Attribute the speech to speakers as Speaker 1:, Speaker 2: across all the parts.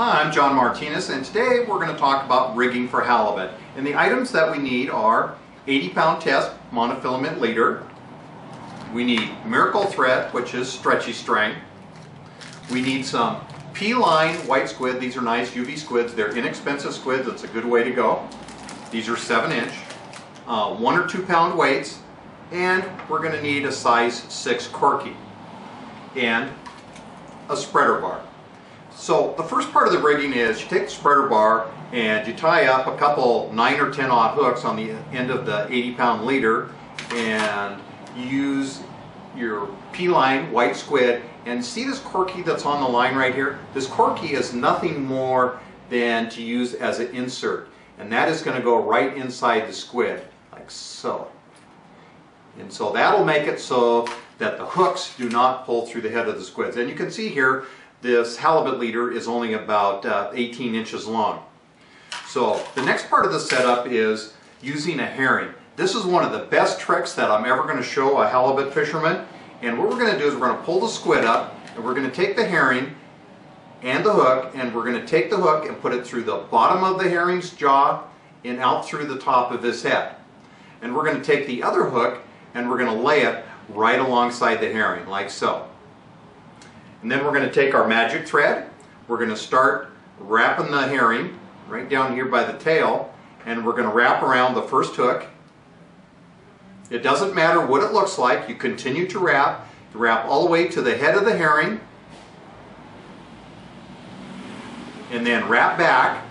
Speaker 1: I'm John Martinez and today we're going to talk about rigging for halibut. And the items that we need are 80 pound test monofilament leader. We need Miracle thread which is stretchy string. We need some P-line white squid. These are nice UV squids. They're inexpensive squids. It's a good way to go. These are 7 inch. Uh, 1 or 2 pound weights. And we're going to need a size 6 corky. And a spreader bar. So the first part of the rigging is you take the spreader bar and you tie up a couple 9 or 10 odd hooks on the end of the 80 pound leader and use your P-line white squid and see this corky that's on the line right here? This corky is nothing more than to use as an insert and that is going to go right inside the squid like so. And so that'll make it so that the hooks do not pull through the head of the squids. And you can see here this halibut leader is only about uh, 18 inches long. So the next part of the setup is using a herring. This is one of the best tricks that I'm ever going to show a halibut fisherman. And what we're going to do is we're going to pull the squid up and we're going to take the herring and the hook and we're going to take the hook and put it through the bottom of the herring's jaw and out through the top of his head. And we're going to take the other hook and we're going to lay it right alongside the herring like so. And then we're going to take our magic thread, we're going to start wrapping the herring right down here by the tail, and we're going to wrap around the first hook. It doesn't matter what it looks like, you continue to wrap, you wrap all the way to the head of the herring, and then wrap back,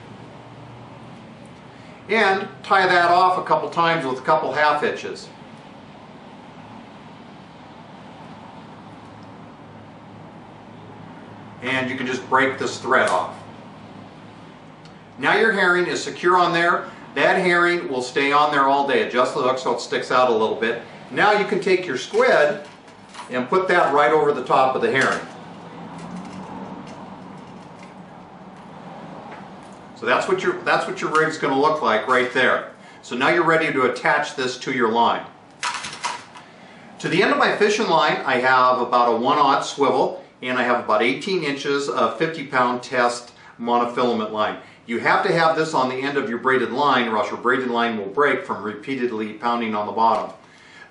Speaker 1: and tie that off a couple times with a couple half hitches. And you can just break this thread off. Now your herring is secure on there. That herring will stay on there all day. Adjust the hook so it sticks out a little bit. Now you can take your squid and put that right over the top of the herring. So that's what your that's what your rig's going to look like right there. So now you're ready to attach this to your line. To the end of my fishing line I have about a 1 swivel and I have about 18 inches of 50 pound test monofilament line. You have to have this on the end of your braided line or else your braided line will break from repeatedly pounding on the bottom.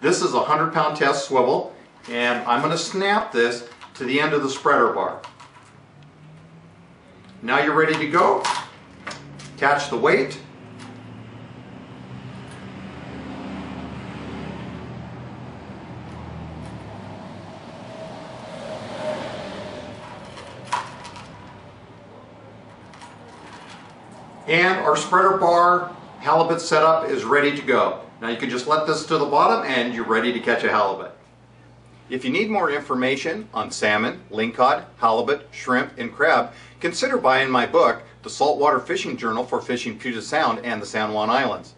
Speaker 1: This is a 100 pound test swivel and I'm going to snap this to the end of the spreader bar. Now you're ready to go. Attach the weight And our spreader bar halibut setup is ready to go. Now you can just let this to the bottom and you're ready to catch a halibut. If you need more information on salmon, lingcod, halibut, shrimp, and crab, consider buying my book, The Saltwater Fishing Journal for Fishing Puget Sound and the San Juan Islands.